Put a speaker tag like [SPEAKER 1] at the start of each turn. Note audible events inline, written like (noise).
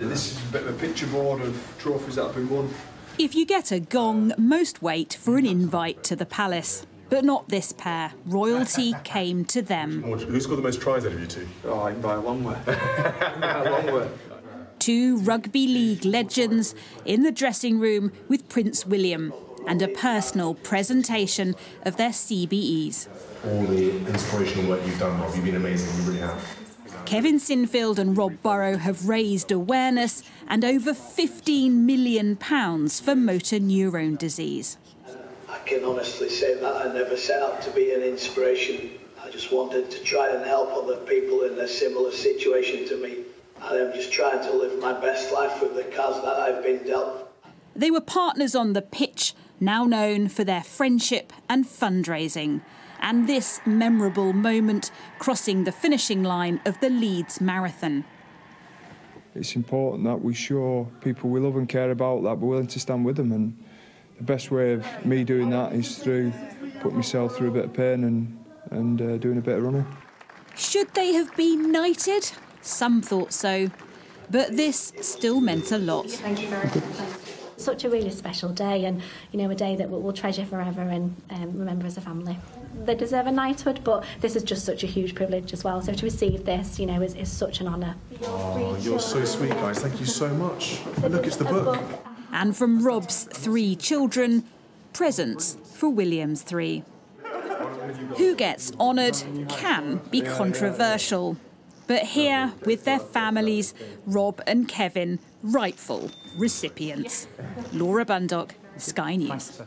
[SPEAKER 1] This is a bit of a picture board of trophies that have been won.
[SPEAKER 2] If you get a gong, most wait for an invite to the palace. But not this pair. Royalty (laughs) came to them.
[SPEAKER 3] Who's got the most tries out of you two?
[SPEAKER 1] Oh, I can buy a long way. (laughs) a long way.
[SPEAKER 2] Two rugby league legends in the dressing room with Prince William and a personal presentation of their CBEs.
[SPEAKER 3] All the inspirational work you've done, Rob, you've been amazing, you really have.
[SPEAKER 2] Kevin Sinfield and Rob Burrow have raised awareness and over £15 million for motor neurone disease.
[SPEAKER 4] I can honestly say that I never set out to be an inspiration. I just wanted to try and help other people in a similar situation to me. And I'm just trying to live my best life with the cards that I've been dealt.
[SPEAKER 2] They were partners on the pitch, now known for their friendship and fundraising. And this memorable moment crossing the finishing line of the Leeds Marathon.
[SPEAKER 5] It's important that we show people we love and care about that we're willing to stand with them. And the best way of me doing that is through putting myself through a bit of pain and, and uh, doing a bit of running.
[SPEAKER 2] Should they have been knighted? Some thought so. But this still meant a lot.
[SPEAKER 6] Thank you very much. Such a really special day, and you know, a day that we'll, we'll treasure forever and um, remember as a family. They deserve a knighthood, but this is just such a huge privilege as well. So to receive this, you know, is, is such an honour.
[SPEAKER 3] Oh, you're so sweet, guys. Thank you so much. Look, it's the book.
[SPEAKER 2] And from Rob's three children, presents for William's three. Who gets honoured can be controversial. But here, with their families, Rob and Kevin, rightful recipients. Laura Bundock, Sky News.